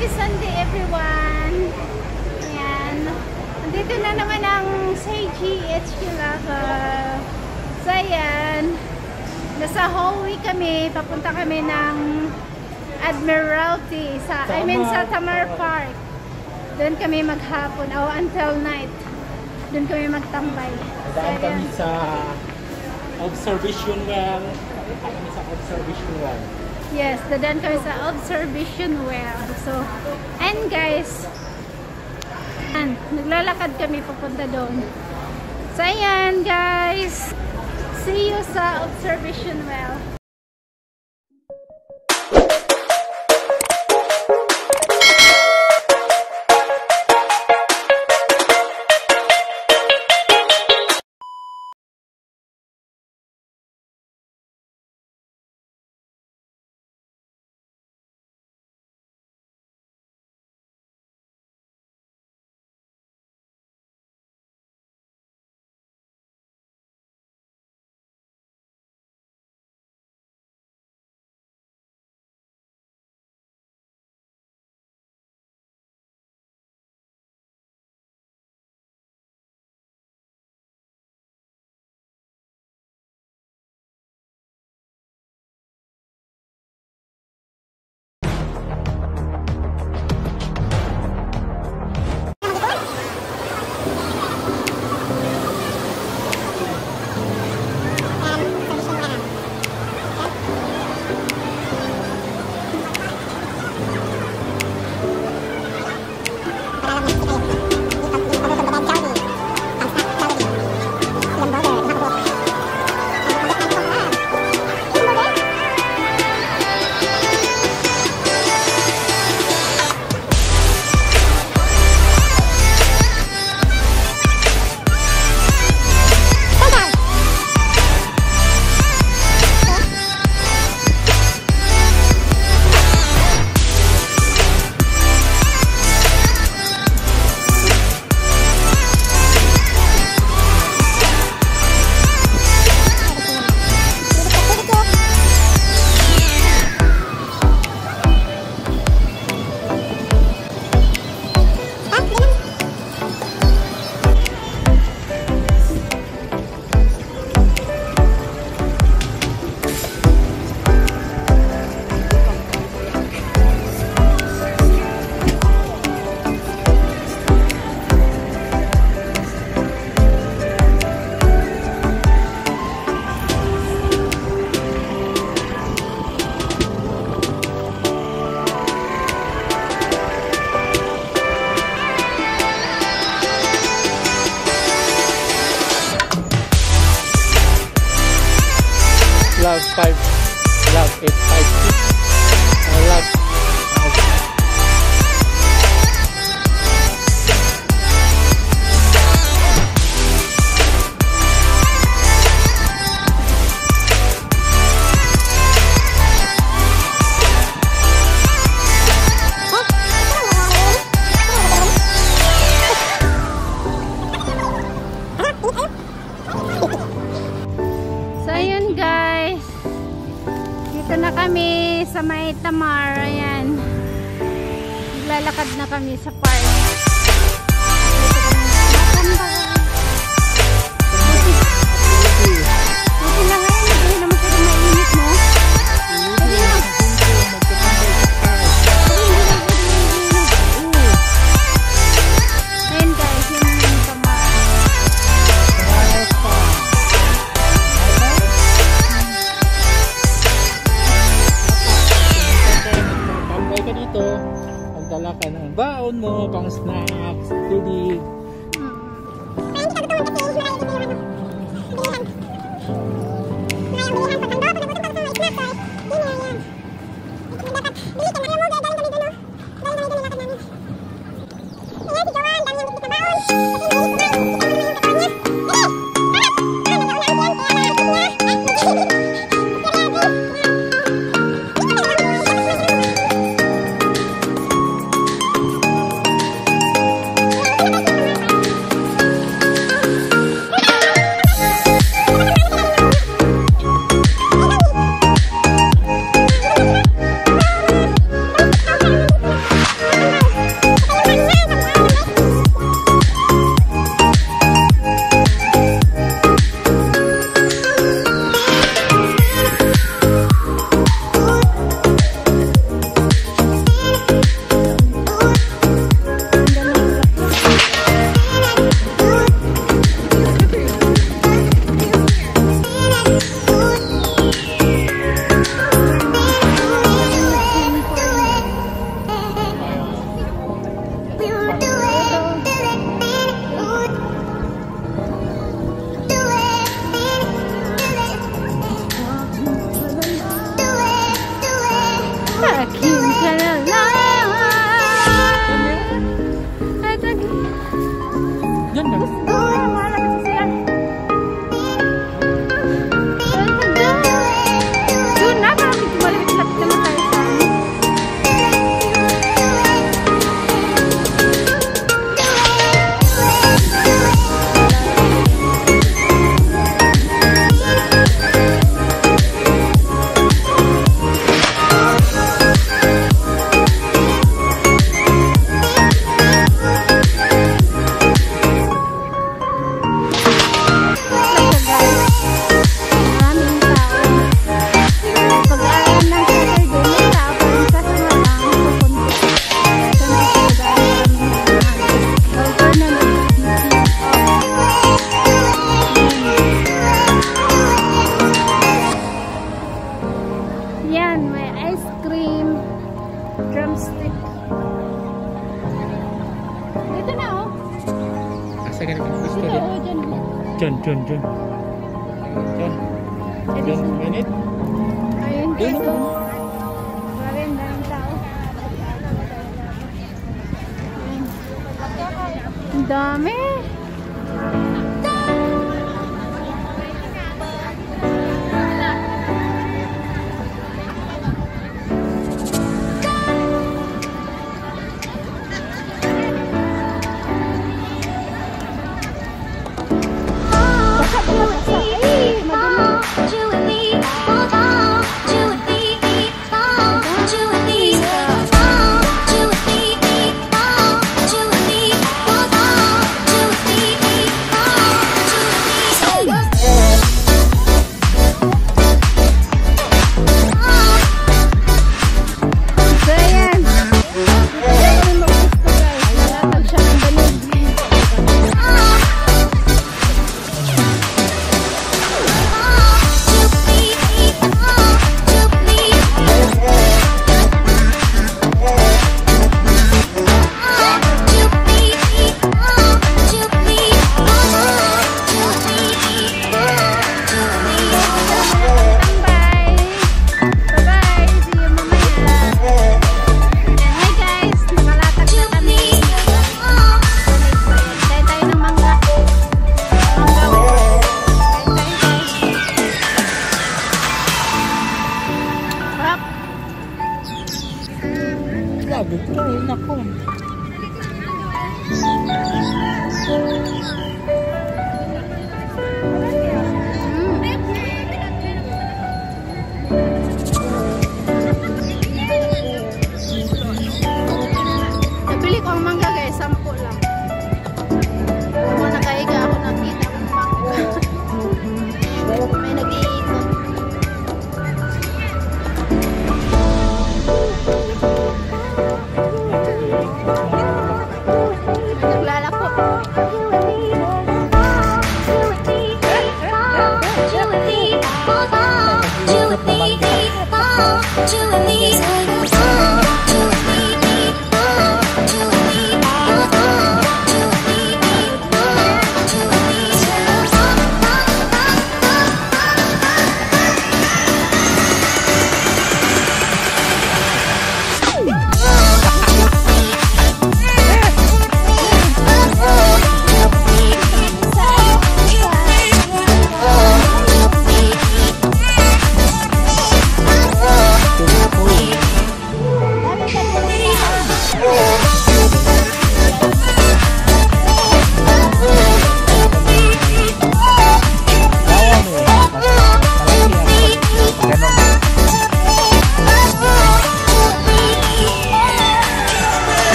Happy Sunday everyone! Ayan. Nandito na naman ang Seiji HQ Lover. So ayan. Nasa hallway kami. Papunta kami ng Admiralty. Sa, I mean sa Tamar Park. Doon kami maghapon. Oh, until night. Doon kami magtambay. So, Daan kami ayan. sa observation well. Daan kami sa observation well. Yes, dadaan kami sa observation well. So, and guys, and, naglalakad kami papunta doon. So, ayan guys. See you sa observation well. Kami sa may Tamar. Ayan. Lalakad na kami sa park. Diyan. Diyan, minit. Ayun, guys. Oh. Marami tao. Ang dami. Ang dami. Nako. Nako.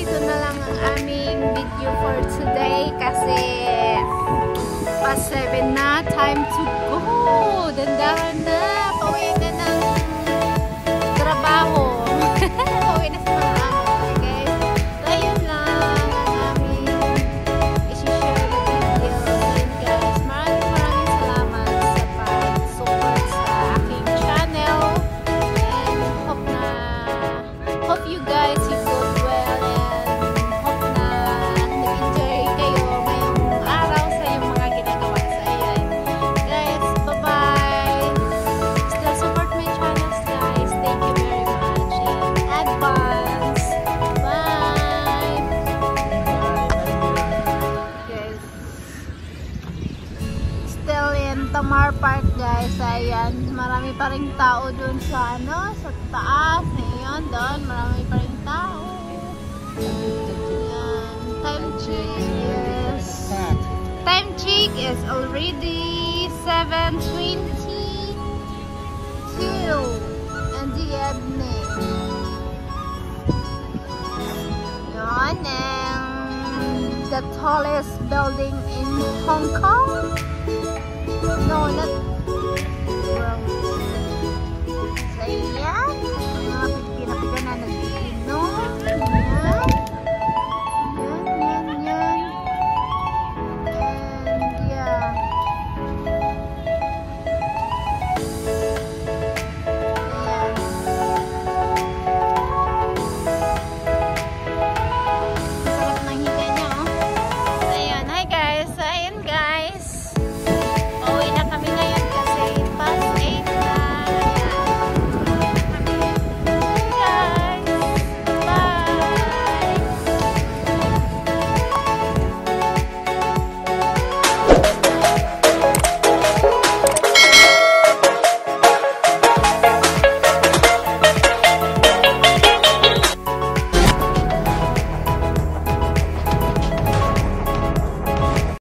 dito na lang ang aming video for today kasi pa 7 na time to go. Dandahan marami pa rin tao dun sa ano, sa taas. Ayan, doon, marami pa rin tao. Time check is... Time check is already 7.22 in the evening. Yan, and the tallest building in Hong Kong. No, not Yeah.